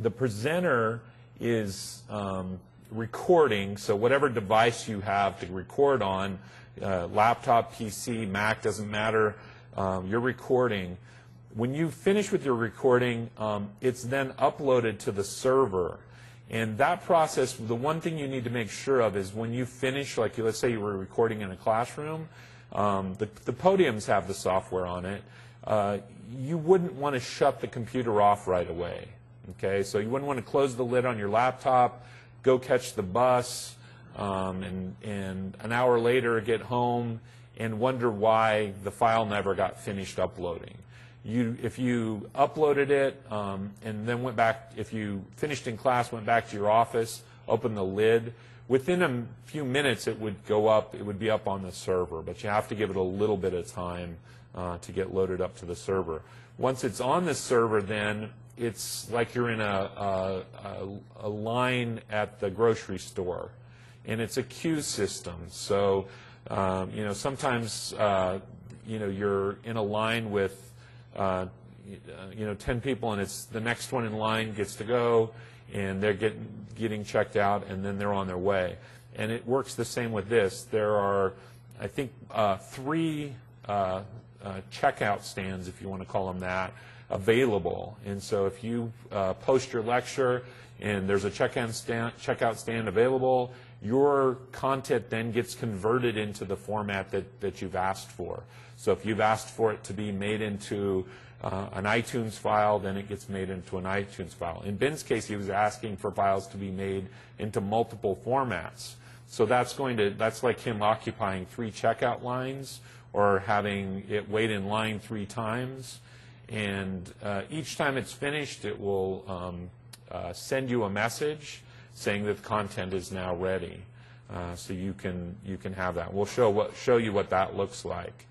The presenter is um, recording, so whatever device you have to record on, uh, laptop, PC, Mac, doesn't matter, um, you're recording. When you finish with your recording, um, it's then uploaded to the server. And that process, the one thing you need to make sure of is when you finish, like let's say you were recording in a classroom, um, the, the podiums have the software on it. Uh, you wouldn't want to shut the computer off right away. Okay, so you wouldn't want to close the lid on your laptop, go catch the bus, um, and, and an hour later get home and wonder why the file never got finished uploading. You, if you uploaded it um, and then went back, if you finished in class, went back to your office, opened the lid, within a few minutes it would go up, it would be up on the server, but you have to give it a little bit of time uh, to get loaded up to the server. Once it's on the server, then it's like you're in a, a, a, line at the grocery store, and it's a queue system. So, um, you know, sometimes, uh, you know, you're in a line with, uh, you know, 10 people, and it's the next one in line gets to go, and they're getting, getting checked out, and then they're on their way. And it works the same with this. There are, I think, uh, three uh, uh, checkout stands, if you want to call them that, available. And so if you uh, post your lecture and there's a checkout stand, checkout stand available, your content then gets converted into the format that, that you've asked for. So if you've asked for it to be made into uh, an iTunes file, then it gets made into an iTunes file. In Ben's case, he was asking for files to be made into multiple formats. So that's going to that's like him occupying three checkout lines or having it wait in line three times. And uh, each time it's finished, it will um, uh, send you a message saying that the content is now ready. Uh, so you can you can have that. We'll show what show you what that looks like.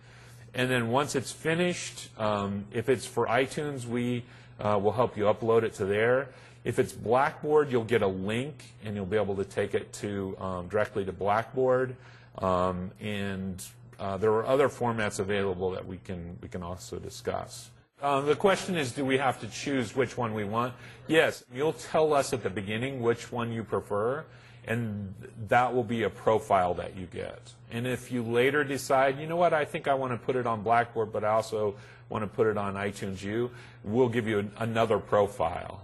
And then once it's finished, um, if it's for iTunes, we uh, will help you upload it to there. If it's Blackboard, you'll get a link and you'll be able to take it to um, directly to Blackboard. Um, and uh, there are other formats available that we can we can also discuss. Uh, the question is, do we have to choose which one we want? Yes, you'll tell us at the beginning which one you prefer, and that will be a profile that you get. And if you later decide, you know what, I think I want to put it on Blackboard, but I also want to put it on iTunes U, we'll give you an, another profile,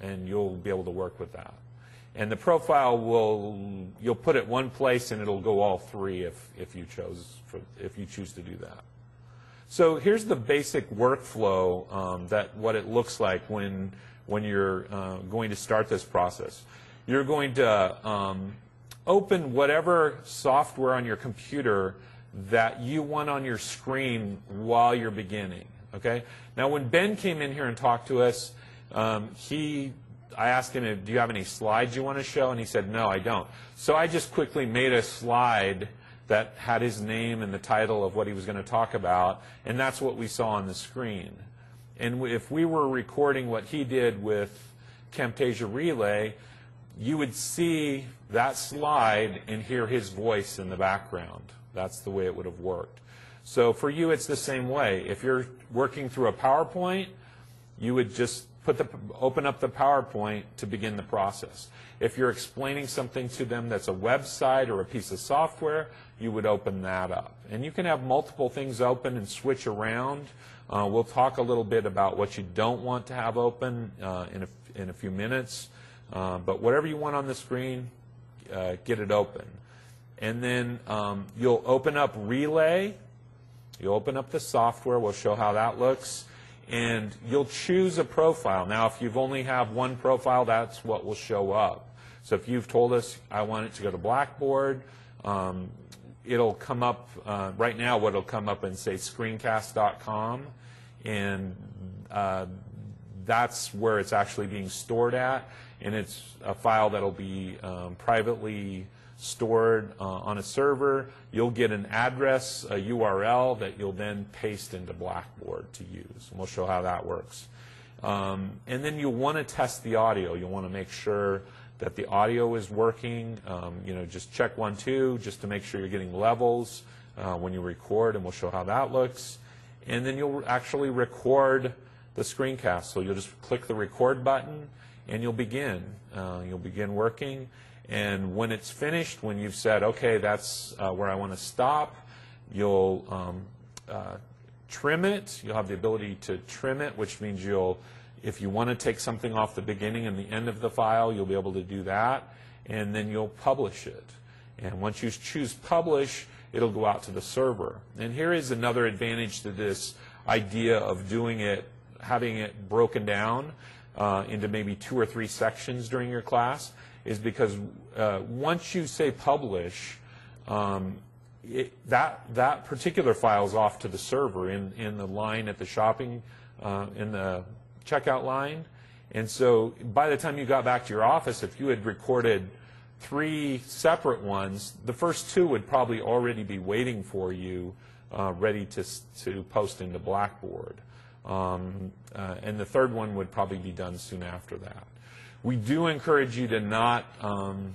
and you'll be able to work with that. And the profile will, you'll put it one place and it'll go all three if, if you chose, for, if you choose to do that. So here's the basic workflow um, that what it looks like when when you're uh, going to start this process. You're going to um, open whatever software on your computer that you want on your screen while you're beginning. Okay. Now, when Ben came in here and talked to us, um, he I asked him, "Do you have any slides you want to show?" And he said, "No, I don't." So I just quickly made a slide that had his name and the title of what he was going to talk about, and that's what we saw on the screen. And if we were recording what he did with Camtasia Relay, you would see that slide and hear his voice in the background. That's the way it would have worked. So for you, it's the same way. If you're working through a PowerPoint, you would just put the, open up the PowerPoint to begin the process. If you're explaining something to them that's a website or a piece of software, you would open that up. And you can have multiple things open and switch around. Uh, we'll talk a little bit about what you don't want to have open uh, in, a, in a few minutes. Uh, but whatever you want on the screen, uh, get it open. And then um, you'll open up Relay. You'll open up the software. We'll show how that looks. And you'll choose a profile. Now, if you've only have one profile, that's what will show up. So if you've told us, I want it to go to Blackboard, um, it'll come up, uh, right now what will come up and say screencast.com, and uh, that's where it's actually being stored at, and it's a file that'll be um, privately stored uh, on a server. You'll get an address, a URL that you'll then paste into Blackboard to use, and we'll show how that works. Um, and then you'll want to test the audio. You'll want to make sure that the audio is working. Um, you know, just check one, two, just to make sure you're getting levels uh, when you record, and we'll show how that looks. And then you'll actually record the screencast. So you'll just click the record button, and you'll begin. Uh, you'll begin working, and when it's finished, when you've said, okay, that's uh, where I want to stop, you'll um, uh, trim it. You'll have the ability to trim it, which means you'll, if you want to take something off the beginning and the end of the file, you'll be able to do that, and then you'll publish it. And once you choose publish, it'll go out to the server. And here is another advantage to this idea of doing it, having it broken down uh, into maybe two or three sections during your class, is because uh, once you say publish, um, it, that that particular file is off to the server in in the line at the shopping uh, in the checkout line, and so by the time you got back to your office, if you had recorded three separate ones, the first two would probably already be waiting for you, uh, ready to to post into Blackboard, um, uh, and the third one would probably be done soon after that. We do encourage you to not um,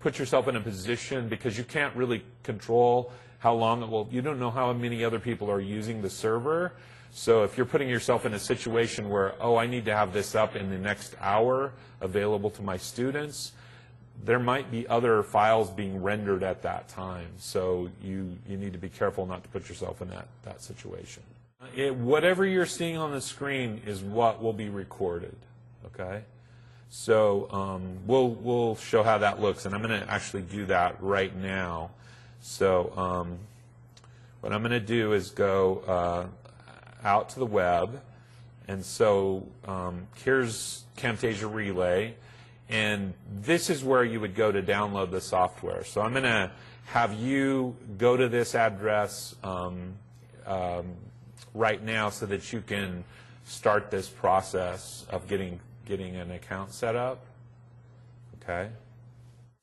put yourself in a position because you can't really control how long it will. You don't know how many other people are using the server. So if you're putting yourself in a situation where, oh, I need to have this up in the next hour available to my students, there might be other files being rendered at that time. So you, you need to be careful not to put yourself in that, that situation. It, whatever you're seeing on the screen is what will be recorded, okay? So um, we'll, we'll show how that looks, and I'm going to actually do that right now. So um, what I'm going to do is go uh, out to the web, and so um, here's Camtasia Relay, and this is where you would go to download the software. So I'm going to have you go to this address um, um, right now so that you can start this process of getting getting an account set up. Okay.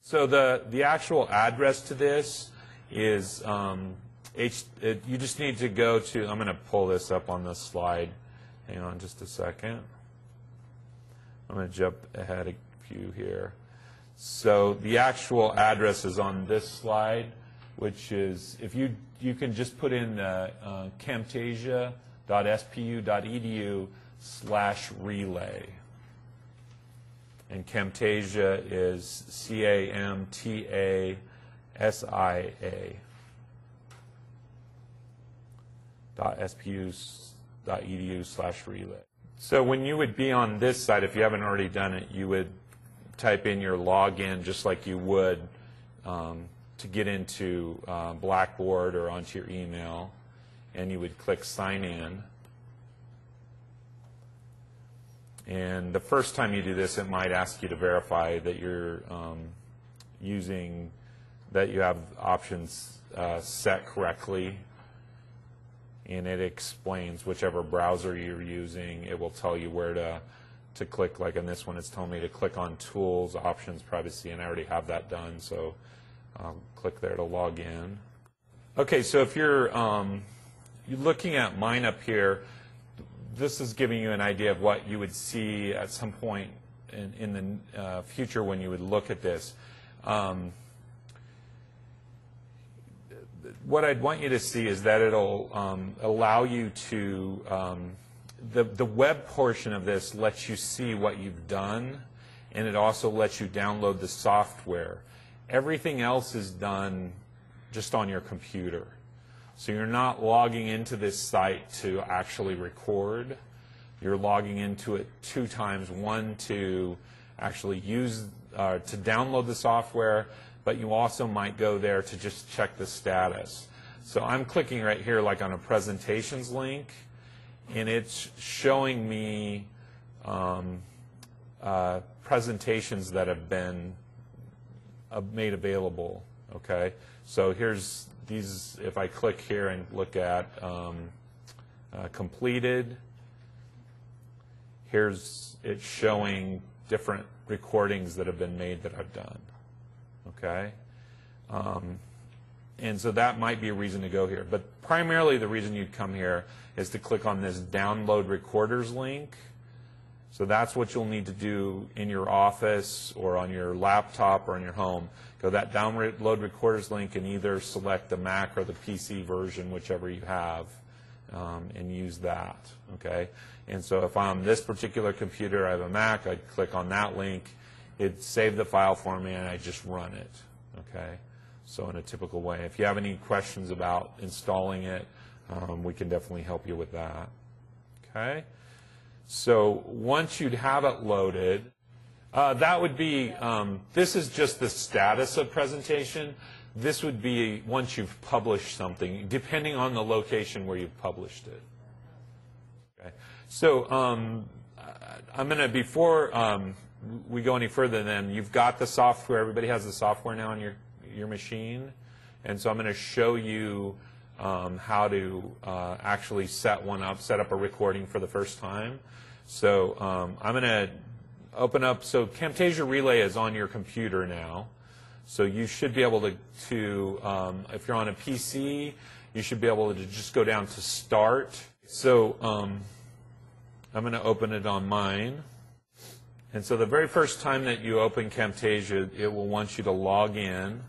So the, the actual address to this is um, H, it, you just need to go to, I'm going to pull this up on the slide. Hang on just a second. I'm going to jump ahead a few here. So the actual address is on this slide, which is, if you, you can just put in uh, uh, camtasia.spu.edu slash relay. And Camtasia is C-A-M-T-A-S-I-A dot dot edu slash relay. So when you would be on this side, if you haven't already done it, you would type in your login just like you would um, to get into uh, Blackboard or onto your email, and you would click sign in. And the first time you do this, it might ask you to verify that you're um, using, that you have options uh, set correctly. And it explains whichever browser you're using. It will tell you where to, to click. Like in this one, it's telling me to click on Tools, Options, Privacy, and I already have that done. So I'll click there to log in. Okay, so if you're, um, you're looking at mine up here, this is giving you an idea of what you would see at some point in, in the uh, future when you would look at this. Um, what I'd want you to see is that it'll um, allow you to, um, the, the web portion of this lets you see what you've done, and it also lets you download the software. Everything else is done just on your computer. So you're not logging into this site to actually record. You're logging into it two times, one to actually use, uh, to download the software, but you also might go there to just check the status. So I'm clicking right here like on a presentations link, and it's showing me um, uh, presentations that have been made available. Okay, so here's these, if I click here and look at um, uh, completed, here's it showing different recordings that have been made that I've done. Okay? Um, and so that might be a reason to go here. But primarily the reason you'd come here is to click on this download recorders link. So that's what you'll need to do in your office or on your laptop or in your home go to that download recorders link and either select the Mac or the PC version, whichever you have, um, and use that, okay? And so if on this particular computer, I have a Mac, I'd click on that link, it saved the file for me, and I just run it, okay? So in a typical way. If you have any questions about installing it, um, we can definitely help you with that, okay? So once you'd have it loaded, uh, that would be, um, this is just the status of presentation. This would be once you've published something, depending on the location where you've published it. Okay. So um, I'm going to, before um, we go any further then, you've got the software, everybody has the software now on your, your machine. And so I'm going to show you um, how to uh, actually set one up, set up a recording for the first time. So um, I'm going to open up, so Camtasia Relay is on your computer now. So you should be able to, to um, if you're on a PC, you should be able to just go down to Start. So um, I'm going to open it on mine. And so the very first time that you open Camtasia, it will want you to log in.